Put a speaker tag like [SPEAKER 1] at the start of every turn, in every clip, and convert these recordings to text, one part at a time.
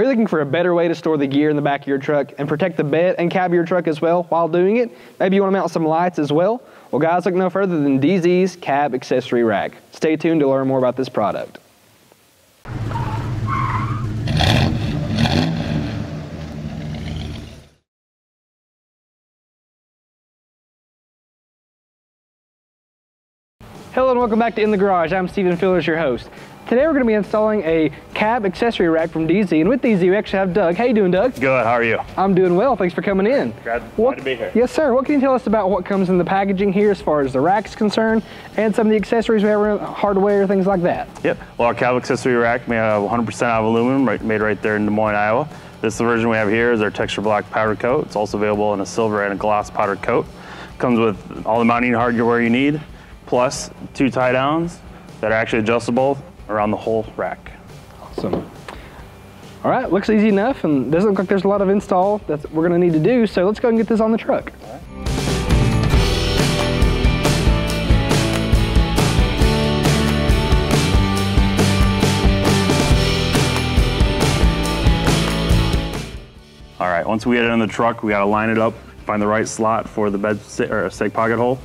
[SPEAKER 1] Are you looking for a better way to store the gear in the back of your truck and protect the bed and cab of your truck as well while doing it? Maybe you want to mount some lights as well? Well guys, look no further than Dee Zee's Cab Accessory Rack. Stay tuned to learn more about this product. Hello and welcome back to In the Garage. I'm Stephen Fillers, your host. Today we're going to be installing a cab accessory rack from Dee Zee, and with Dee Zee we actually have Doug. How you doing, Doug?
[SPEAKER 2] Good, how are you?
[SPEAKER 1] I'm doing well, thanks for coming in.
[SPEAKER 2] Glad,
[SPEAKER 1] what,
[SPEAKER 2] glad to be here.
[SPEAKER 1] Yes, sir. What can you tell us about what comes in the packaging here as far as the rack's concerned, and some of the accessories we have, hardware, things like that?
[SPEAKER 2] Yep, well our cab accessory rack made 100% out of aluminum, right, made right there in Des Moines, Iowa. This version we have here is our texture black powder coat. It's also available in a silver and a gloss powder coat. Comes with all the mounting hardware you need, plus two tie downs that are actually adjustable around the whole rack.
[SPEAKER 1] Awesome. All right, looks easy enough and doesn't look like there's a lot of install that we're gonna need to do, so let's go and get this on the truck.
[SPEAKER 2] All right, once we get it in the truck, we gotta line it up, find the right slot for the bed or stake pocket hole,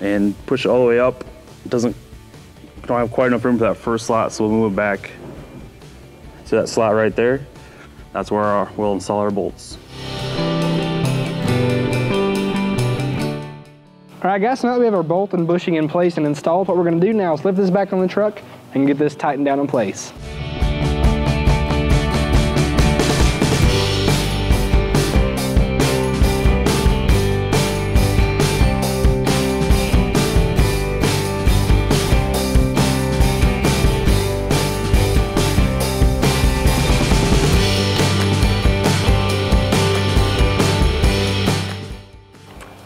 [SPEAKER 2] and push it all the way up. It doesn't, don't have quite enough room for that first slot, so we'll move it back to that slot right there. That's where our, we'll install our bolts.
[SPEAKER 1] All right, guys, so now that we have our bolt and bushing in place and installed, what we're gonna do now is lift this back on the truck and get this tightened down in place.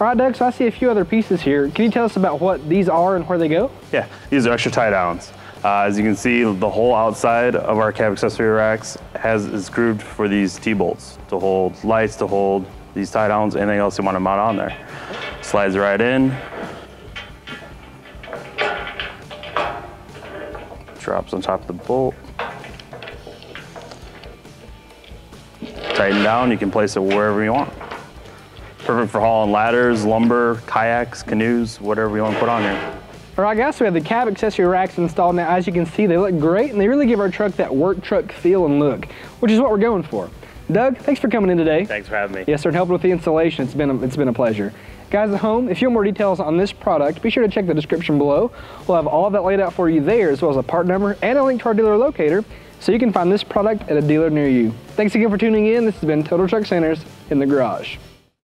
[SPEAKER 1] So I see a few other pieces here. Can you tell us about what these are and where they go?
[SPEAKER 2] Yeah, these are extra tie downs. Uh, as you can see, the whole outside of our cab accessory racks has is grooved for these T-bolts to hold lights, to hold these tie downs, anything else you want to mount on there. Slides right in. Drops on top of the bolt. Tighten down, you can place it wherever you want. Perfect for hauling ladders, lumber, kayaks, canoes, whatever you want to put on here.
[SPEAKER 1] All right, guys, so we have the cab accessory racks installed now. As you can see, they look great, and they really give our truck that work truck feel and look, which is what we're going for. Doug, thanks for coming in today.
[SPEAKER 2] Thanks for having me.
[SPEAKER 1] Yes, sir, and helping with the installation. It's been a, it's been a pleasure. Guys at home, if you want more details on this product, be sure to check the description below. We'll have all of that laid out for you there, as well as a part number and a link to our dealer locator, so you can find this product at a dealer near you. Thanks again for tuning in. This has been Total Truck Centers in the Garage.